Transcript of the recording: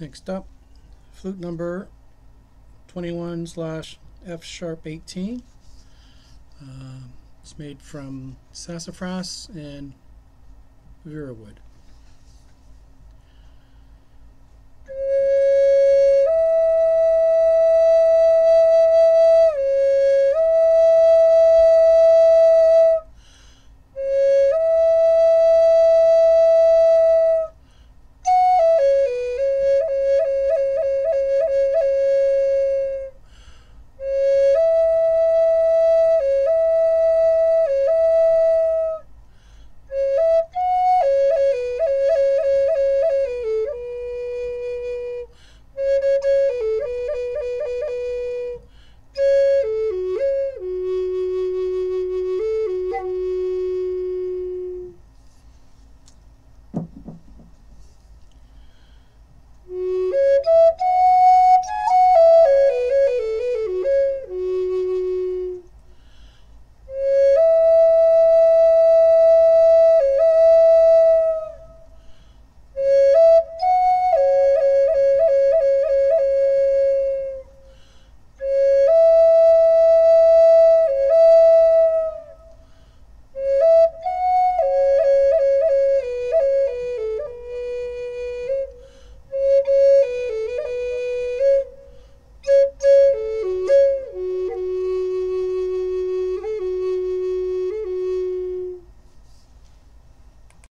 Next up, flute number 21 slash F sharp 18. Uh, it's made from sassafras and vera wood.